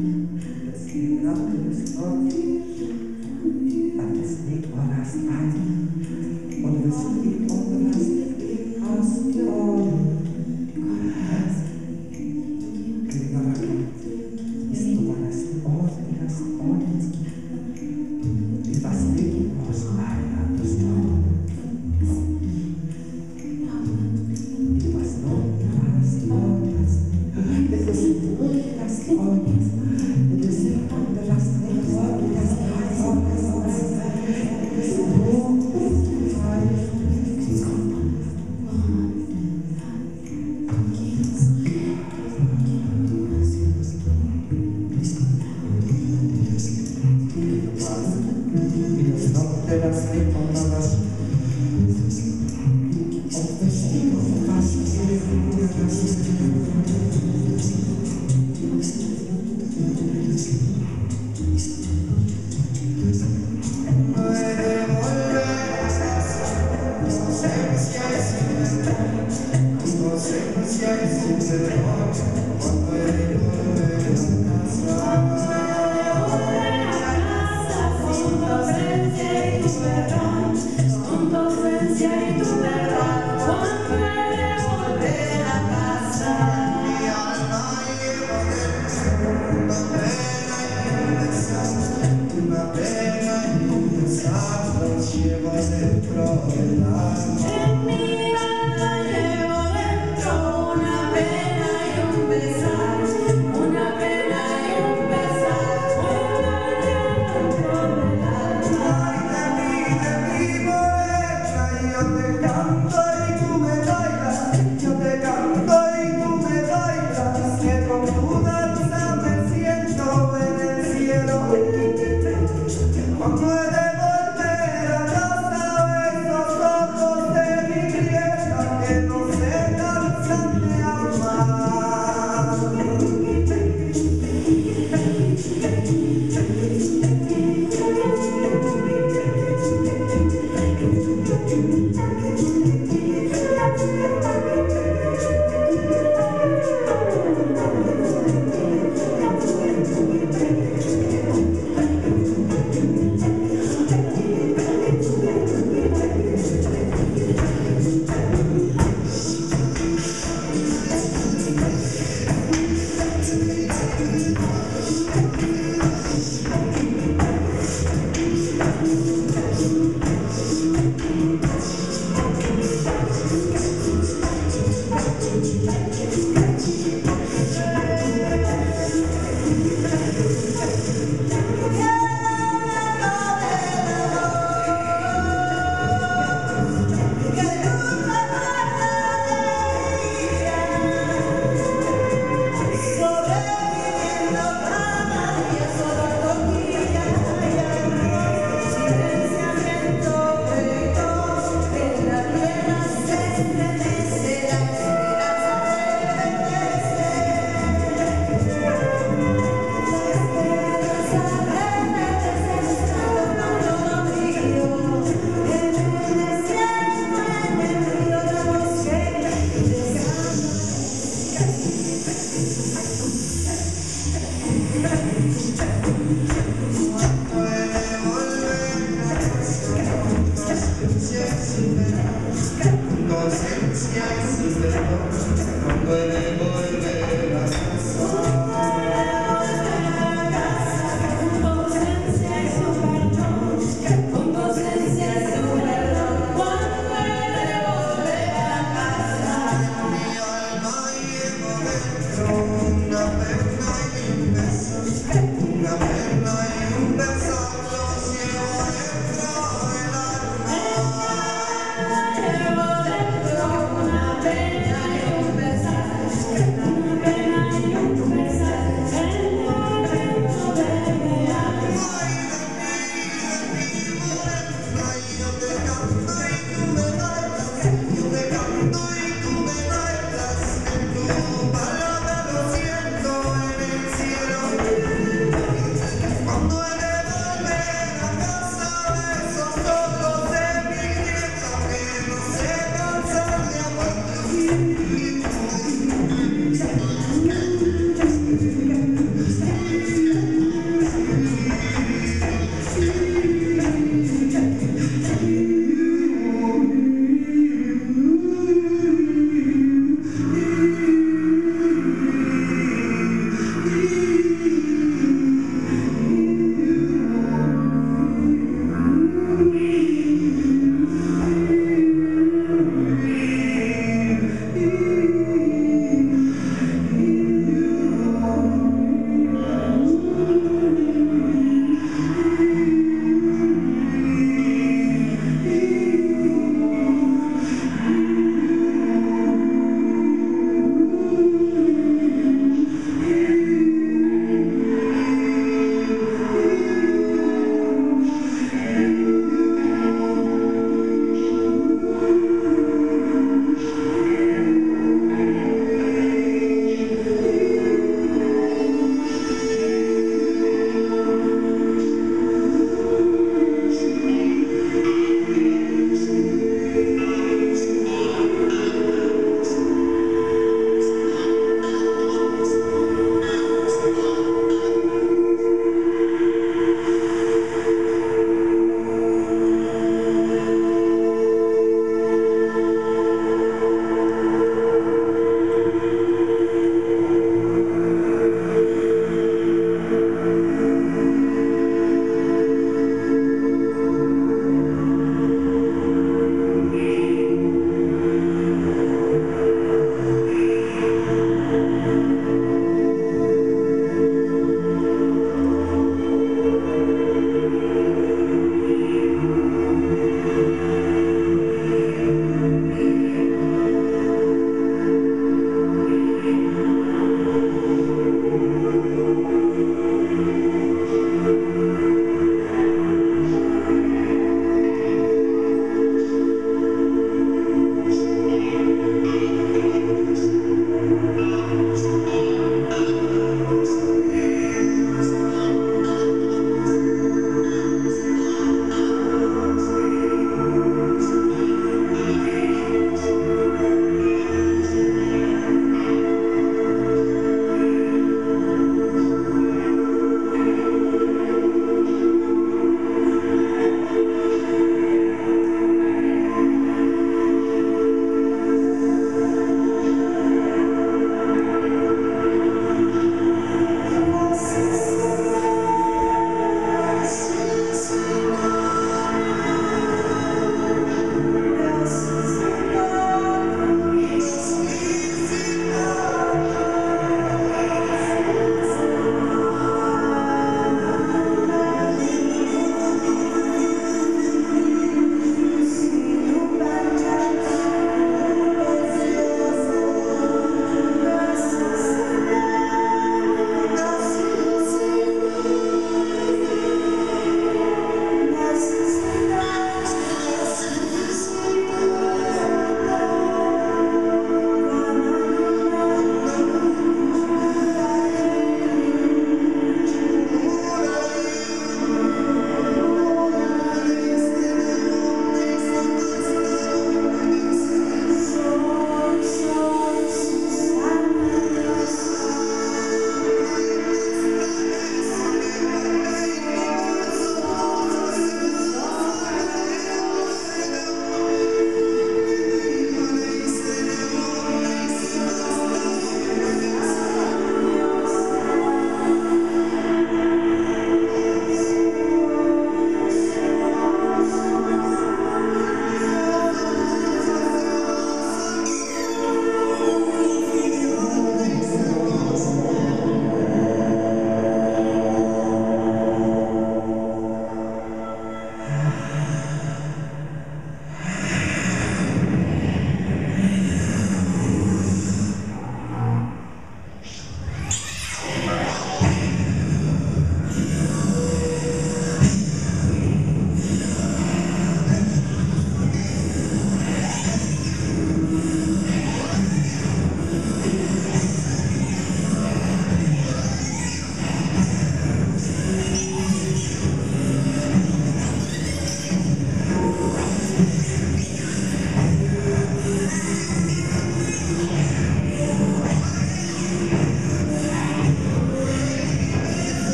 But this need for us, Father, for the receiving of